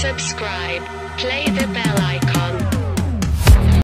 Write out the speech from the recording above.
subscribe, play